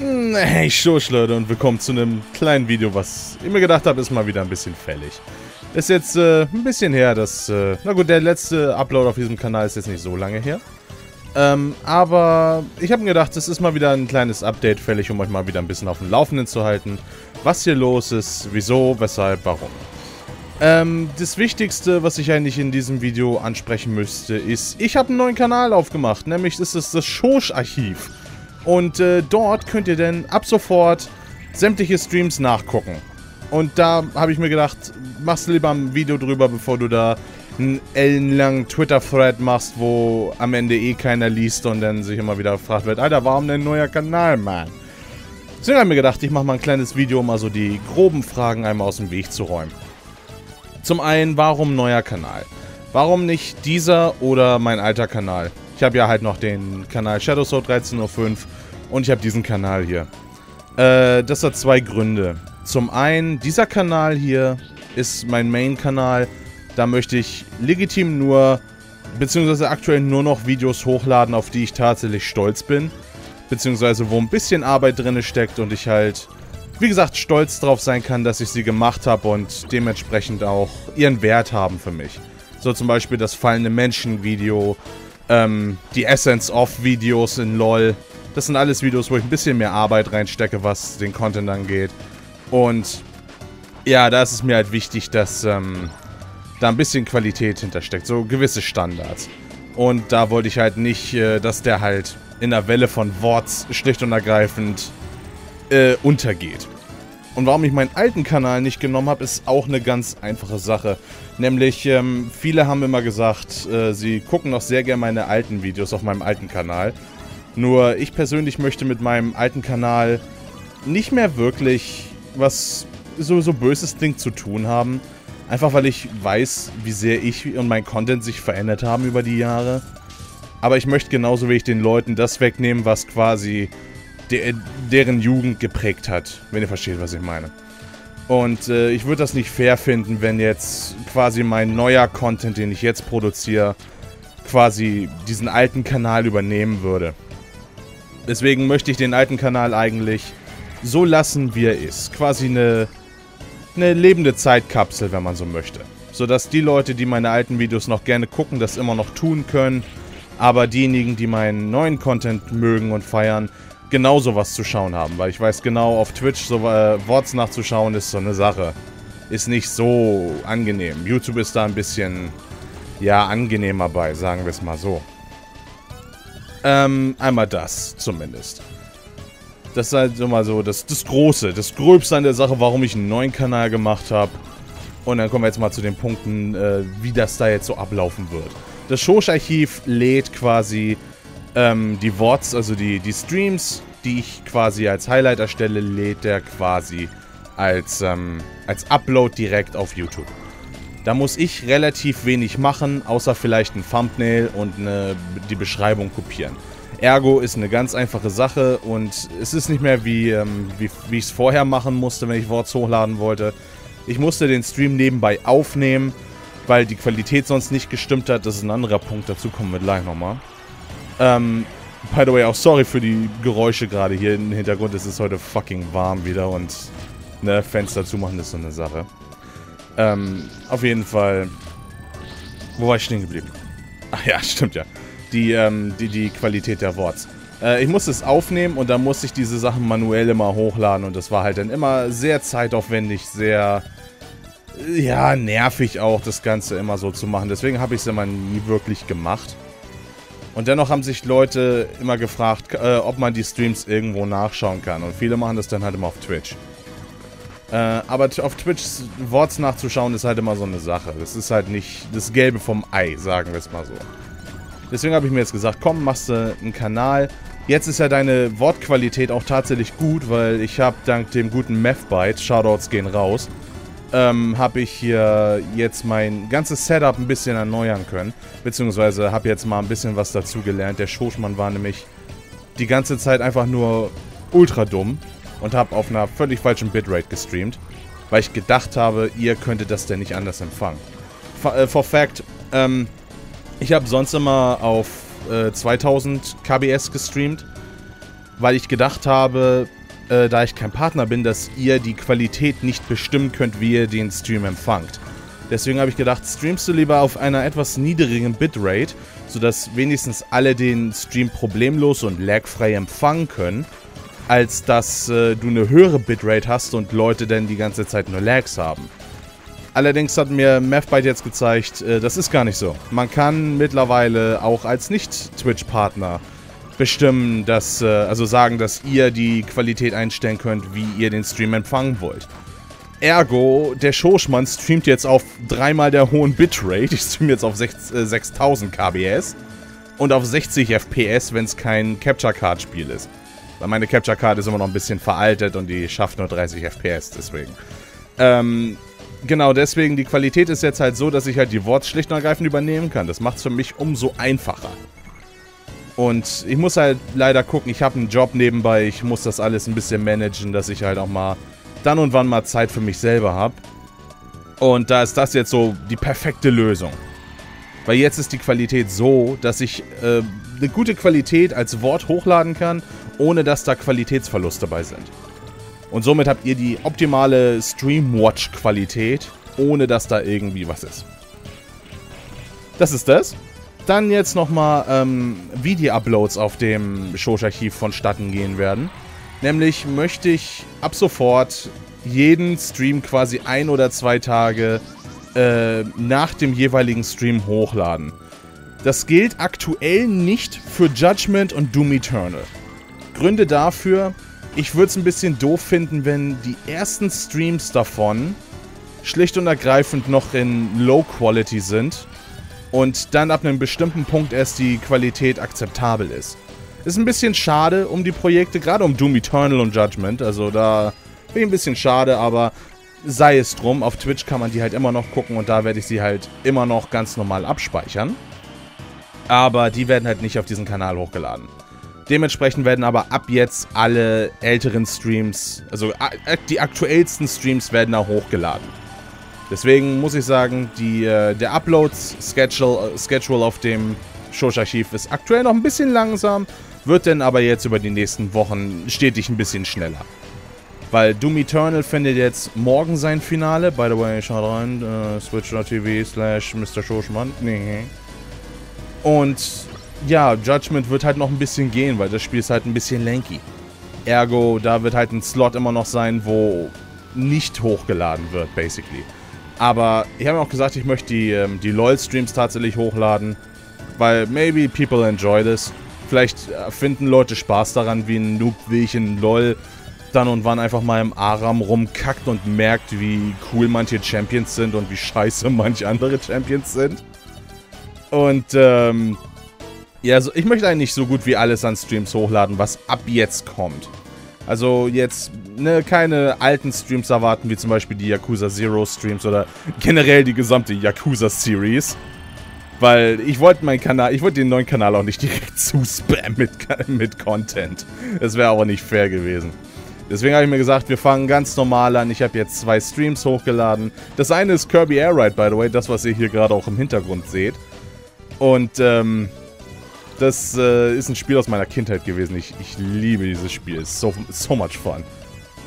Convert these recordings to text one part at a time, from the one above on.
Hey Stosch Leute und willkommen zu einem kleinen Video, was ich mir gedacht habe, ist mal wieder ein bisschen fällig. Ist jetzt äh, ein bisschen her, dass, äh, na gut, der letzte Upload auf diesem Kanal ist jetzt nicht so lange her. Ähm, aber ich habe mir gedacht, es ist mal wieder ein kleines Update fällig, um euch mal wieder ein bisschen auf dem Laufenden zu halten. Was hier los ist, wieso, weshalb, warum. Ähm, das Wichtigste, was ich eigentlich in diesem Video ansprechen müsste, ist, ich habe einen neuen Kanal aufgemacht, nämlich ist es das Schosch-Archiv. Und äh, dort könnt ihr dann ab sofort sämtliche Streams nachgucken. Und da habe ich mir gedacht, machst lieber ein Video drüber, bevor du da einen ellenlangen Twitter-Thread machst, wo am Ende eh keiner liest und dann sich immer wieder gefragt wird, Alter, warum denn neuer Kanal, Mann? Deswegen habe ich mir gedacht, ich mache mal ein kleines Video, um also die groben Fragen einmal aus dem Weg zu räumen. Zum einen, warum neuer Kanal? Warum nicht dieser oder mein alter Kanal? Ich habe ja halt noch den Kanal Shadow Sword 1305 und ich habe diesen Kanal hier. Äh, das hat zwei Gründe. Zum einen, dieser Kanal hier ist mein Main-Kanal. Da möchte ich legitim nur, beziehungsweise aktuell nur noch Videos hochladen, auf die ich tatsächlich stolz bin. Beziehungsweise wo ein bisschen Arbeit drin steckt und ich halt, wie gesagt, stolz drauf sein kann, dass ich sie gemacht habe und dementsprechend auch ihren Wert haben für mich. So zum Beispiel das fallende Menschen-Video, ähm, die Essence-Off-Videos in LOL. Das sind alles Videos, wo ich ein bisschen mehr Arbeit reinstecke, was den Content angeht. Und ja, da ist es mir halt wichtig, dass ähm, da ein bisschen Qualität hintersteckt. So gewisse Standards. Und da wollte ich halt nicht, äh, dass der halt in der Welle von Worts schlicht und ergreifend äh, untergeht. Und warum ich meinen alten Kanal nicht genommen habe, ist auch eine ganz einfache Sache. Nämlich, ähm, viele haben immer gesagt, äh, sie gucken noch sehr gerne meine alten Videos auf meinem alten Kanal. Nur ich persönlich möchte mit meinem alten Kanal nicht mehr wirklich was so, so böses Ding zu tun haben. Einfach weil ich weiß, wie sehr ich und mein Content sich verändert haben über die Jahre. Aber ich möchte genauso wie ich den Leuten das wegnehmen, was quasi de deren Jugend geprägt hat, wenn ihr versteht, was ich meine. Und äh, ich würde das nicht fair finden, wenn jetzt quasi mein neuer Content, den ich jetzt produziere, quasi diesen alten Kanal übernehmen würde. Deswegen möchte ich den alten Kanal eigentlich so lassen, wie er ist. Quasi eine, eine lebende Zeitkapsel, wenn man so möchte. Sodass die Leute, die meine alten Videos noch gerne gucken, das immer noch tun können. Aber diejenigen, die meinen neuen Content mögen und feiern, genauso was zu schauen haben. Weil ich weiß genau, auf Twitch so äh, Worts nachzuschauen ist so eine Sache. Ist nicht so angenehm. YouTube ist da ein bisschen, ja, angenehmer bei, sagen wir es mal so. Ähm, einmal das, zumindest. Das ist halt immer so das, das Große, das Gröbste an der Sache, warum ich einen neuen Kanal gemacht habe. Und dann kommen wir jetzt mal zu den Punkten, äh, wie das da jetzt so ablaufen wird. Das Schosch-Archiv lädt quasi ähm, die Worts, also die, die Streams, die ich quasi als Highlight erstelle, lädt der quasi als, ähm, als Upload direkt auf YouTube. Da muss ich relativ wenig machen, außer vielleicht ein Thumbnail und eine, die Beschreibung kopieren. Ergo ist eine ganz einfache Sache und es ist nicht mehr wie, ähm, wie, wie ich es vorher machen musste, wenn ich Worts hochladen wollte. Ich musste den Stream nebenbei aufnehmen, weil die Qualität sonst nicht gestimmt hat. Das ist ein anderer Punkt, dazu kommen wir gleich nochmal. Ähm, by the way, auch sorry für die Geräusche gerade hier im Hintergrund. Es ist heute fucking warm wieder und ne, Fenster zumachen ist so eine Sache. Ähm, auf jeden Fall. Wo war ich stehen geblieben? Ach ja, stimmt ja. Die, ähm, die, die Qualität der Worts. Äh, ich musste es aufnehmen und dann musste ich diese Sachen manuell immer hochladen und das war halt dann immer sehr zeitaufwendig, sehr, ja, nervig auch, das Ganze immer so zu machen. Deswegen habe ich es immer nie wirklich gemacht. Und dennoch haben sich Leute immer gefragt, äh, ob man die Streams irgendwo nachschauen kann. Und viele machen das dann halt immer auf Twitch. Äh, aber auf Twitch Worts nachzuschauen ist halt immer so eine Sache. Das ist halt nicht das Gelbe vom Ei, sagen wir es mal so. Deswegen habe ich mir jetzt gesagt, komm, machst du einen Kanal. Jetzt ist ja deine Wortqualität auch tatsächlich gut, weil ich habe dank dem guten Methbyte, Shoutouts gehen raus, ähm, habe ich hier jetzt mein ganzes Setup ein bisschen erneuern können. Beziehungsweise habe jetzt mal ein bisschen was dazu gelernt. Der Schoschmann war nämlich die ganze Zeit einfach nur ultra dumm und habe auf einer völlig falschen Bitrate gestreamt, weil ich gedacht habe, ihr könntet das denn nicht anders empfangen. For, äh, for fact, ähm, ich habe sonst immer auf äh, 2000 kbs gestreamt weil ich gedacht habe, äh, da ich kein Partner bin, dass ihr die Qualität nicht bestimmen könnt, wie ihr den Stream empfangt. Deswegen habe ich gedacht, streamst du lieber auf einer etwas niedrigen Bitrate, sodass wenigstens alle den Stream problemlos und lagfrei empfangen können, als dass äh, du eine höhere Bitrate hast und Leute dann die ganze Zeit nur Lags haben. Allerdings hat mir MathByte jetzt gezeigt, äh, das ist gar nicht so. Man kann mittlerweile auch als Nicht-Twitch-Partner bestimmen, dass, äh, also sagen, dass ihr die Qualität einstellen könnt, wie ihr den Stream empfangen wollt. Ergo, der Schoschmann streamt jetzt auf dreimal der hohen Bitrate. Ich streame jetzt auf 6, äh, 6000 kbs und auf 60 FPS, wenn es kein Capture Card Spiel ist. Weil meine Capture Card ist immer noch ein bisschen veraltet und die schafft nur 30 FPS, deswegen. Ähm, genau deswegen, die Qualität ist jetzt halt so, dass ich halt die Worte schlicht und ergreifend übernehmen kann. Das macht es für mich umso einfacher. Und ich muss halt leider gucken, ich habe einen Job nebenbei, ich muss das alles ein bisschen managen, dass ich halt auch mal dann und wann mal Zeit für mich selber habe. Und da ist das jetzt so die perfekte Lösung. Weil jetzt ist die Qualität so, dass ich äh, eine gute Qualität als Wort hochladen kann, ohne dass da Qualitätsverluste dabei sind. Und somit habt ihr die optimale Streamwatch-Qualität, ohne dass da irgendwie was ist. Das ist das. Dann jetzt nochmal ähm, Video-Uploads auf dem Shosh-Archiv vonstatten gehen werden. Nämlich möchte ich ab sofort jeden Stream quasi ein oder zwei Tage äh, nach dem jeweiligen Stream hochladen. Das gilt aktuell nicht für Judgment und Doom Eternal. Gründe dafür, ich würde es ein bisschen doof finden, wenn die ersten Streams davon schlicht und ergreifend noch in Low Quality sind und dann ab einem bestimmten Punkt erst die Qualität akzeptabel ist. Ist ein bisschen schade um die Projekte, gerade um Doom Eternal und Judgment. Also da bin ich ein bisschen schade, aber sei es drum. Auf Twitch kann man die halt immer noch gucken und da werde ich sie halt immer noch ganz normal abspeichern. Aber die werden halt nicht auf diesen Kanal hochgeladen. Dementsprechend werden aber ab jetzt alle älteren Streams, also die aktuellsten Streams werden da hochgeladen. Deswegen muss ich sagen, die, äh, der Upload-Schedule Schedule auf dem Shosh-Archiv ist aktuell noch ein bisschen langsam, wird dann aber jetzt über die nächsten Wochen stetig ein bisschen schneller. Weil Doom Eternal findet jetzt morgen sein Finale. By the way, schaut rein. Uh, Switch.tv slash Mr. Schoschmann. Nee. Und ja, Judgment wird halt noch ein bisschen gehen, weil das Spiel ist halt ein bisschen lanky. Ergo, da wird halt ein Slot immer noch sein, wo nicht hochgeladen wird, basically. Aber ich habe auch gesagt, ich möchte die, ähm, die LOL-Streams tatsächlich hochladen, weil maybe people enjoy this. Vielleicht äh, finden Leute Spaß daran, wie ein Noob wie ich in LOL dann und wann einfach mal im Aram rumkackt und merkt, wie cool manche Champions sind und wie scheiße manche andere Champions sind. Und, ähm, ja, also ich möchte eigentlich so gut wie alles an Streams hochladen, was ab jetzt kommt. Also jetzt ne, keine alten Streams erwarten, wie zum Beispiel die Yakuza Zero Streams oder generell die gesamte Yakuza Series. Weil ich wollte meinen Kanal, ich wollte den neuen Kanal auch nicht direkt zu spammen mit, mit Content. Das wäre aber nicht fair gewesen. Deswegen habe ich mir gesagt, wir fangen ganz normal an. Ich habe jetzt zwei Streams hochgeladen. Das eine ist Kirby Air Ride, by the way, das, was ihr hier gerade auch im Hintergrund seht. Und, ähm, das äh, ist ein Spiel aus meiner Kindheit gewesen. Ich, ich liebe dieses Spiel. Ist so, so much fun.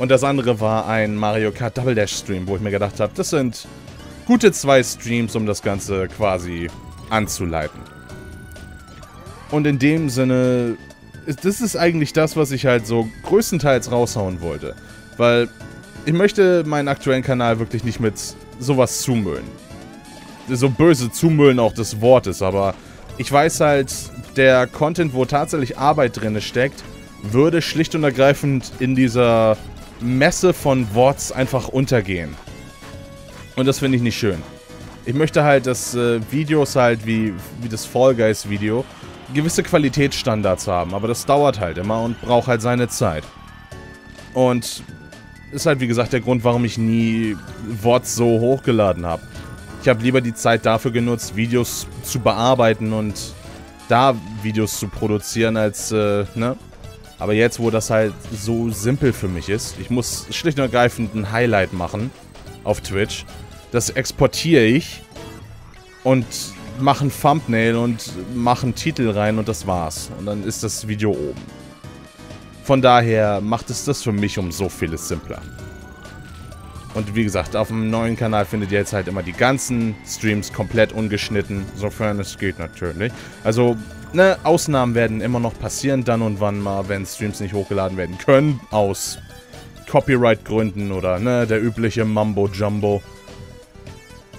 Und das andere war ein Mario Kart Double Dash Stream, wo ich mir gedacht habe, das sind gute zwei Streams, um das Ganze quasi anzuleiten. Und in dem Sinne, das ist eigentlich das, was ich halt so größtenteils raushauen wollte. Weil ich möchte meinen aktuellen Kanal wirklich nicht mit sowas zumüllen. So böse zumüllen auch des Wortes, aber ich weiß halt, der Content, wo tatsächlich Arbeit drin steckt, würde schlicht und ergreifend in dieser Messe von Worts einfach untergehen. Und das finde ich nicht schön. Ich möchte halt, dass äh, Videos halt wie, wie das Fall Guys Video gewisse Qualitätsstandards haben, aber das dauert halt immer und braucht halt seine Zeit. Und ist halt wie gesagt der Grund, warum ich nie Worts so hochgeladen habe. Ich habe lieber die Zeit dafür genutzt, Videos zu bearbeiten und da Videos zu produzieren, als, äh, ne? Aber jetzt, wo das halt so simpel für mich ist, ich muss schlicht und ergreifend ein Highlight machen auf Twitch das exportiere ich und mache ein Thumbnail und mache einen Titel rein und das war's. Und dann ist das Video oben. Von daher macht es das für mich um so vieles simpler. Und wie gesagt, auf dem neuen Kanal findet ihr jetzt halt immer die ganzen Streams komplett ungeschnitten, sofern es geht natürlich. Also, ne, Ausnahmen werden immer noch passieren, dann und wann mal, wenn Streams nicht hochgeladen werden können, aus Copyright-Gründen oder, ne, der übliche Mambo-Jumbo.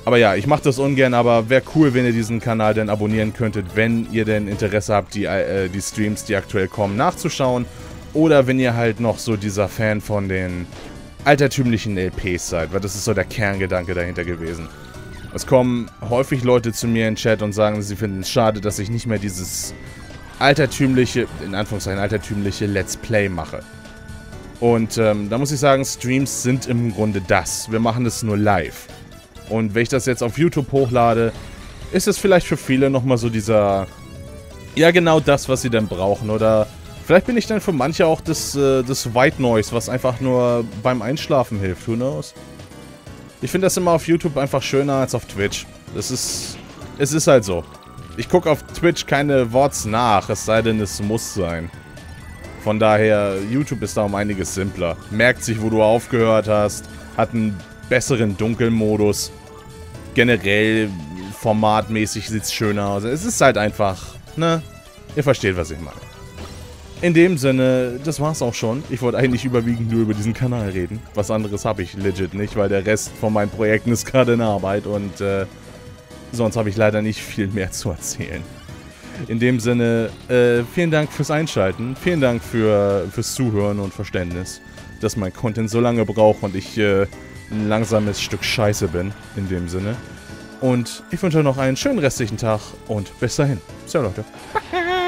Aber ja, ich mache das ungern, aber wäre cool, wenn ihr diesen Kanal denn abonnieren könntet, wenn ihr denn Interesse habt, die, äh, die Streams, die aktuell kommen, nachzuschauen. Oder wenn ihr halt noch so dieser Fan von den altertümlichen LPs seid, weil das ist so der Kerngedanke dahinter gewesen. Es kommen häufig Leute zu mir in Chat und sagen, sie finden es schade, dass ich nicht mehr dieses altertümliche, in Anführungszeichen altertümliche Let's Play mache. Und ähm, da muss ich sagen, Streams sind im Grunde das. Wir machen es nur live. Und wenn ich das jetzt auf YouTube hochlade, ist es vielleicht für viele nochmal so dieser... Ja, genau das, was sie dann brauchen. Oder vielleicht bin ich dann für manche auch das, äh, das White Noise, was einfach nur beim Einschlafen hilft. Who knows? Ich finde das immer auf YouTube einfach schöner als auf Twitch. Das ist... Es ist halt so. Ich gucke auf Twitch keine Worts nach, es sei denn, es muss sein. Von daher, YouTube ist da um einiges simpler. Merkt sich, wo du aufgehört hast, hat einen besseren Dunkelmodus generell formatmäßig sieht es schöner aus. Es ist halt einfach, ne? Ihr versteht, was ich meine. In dem Sinne, das war's auch schon. Ich wollte eigentlich überwiegend nur über diesen Kanal reden. Was anderes habe ich legit nicht, weil der Rest von meinen Projekten ist gerade in Arbeit und äh, sonst habe ich leider nicht viel mehr zu erzählen. In dem Sinne, äh, vielen Dank fürs Einschalten. Vielen Dank für, fürs Zuhören und Verständnis, dass mein Content so lange braucht und ich äh, ein langsames Stück Scheiße bin, in dem Sinne. Und ich wünsche euch noch einen schönen restlichen Tag und bis dahin. Ciao, Leute.